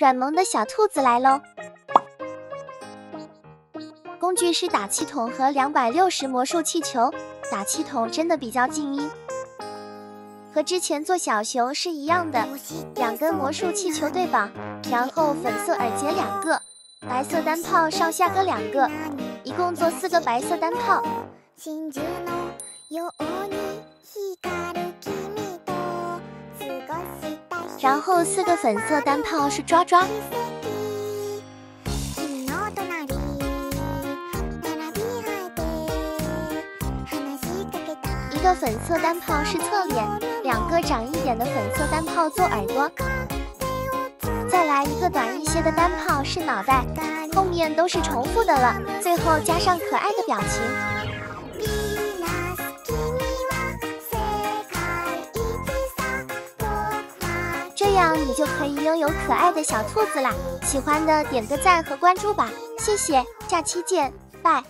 软萌的小兔子来喽！工具是打气筒和两百六十魔术气球，打气筒真的比较静音，和之前做小熊是一样的，两根魔术气球对绑，然后粉色耳结两个，白色单炮上下各两个，一共做四个白色单炮。然后四个粉色单炮是抓抓，一个粉色单炮是侧脸，两个长一点的粉色单炮做耳朵，再来一个短一些的单炮是脑袋，后面都是重复的了，最后加上可爱的表情。这样你就可以拥有可爱的小兔子啦！喜欢的点个赞和关注吧，谢谢，下期见，拜。